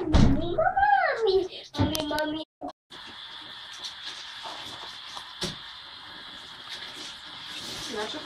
Мамі, мами, мами, На що?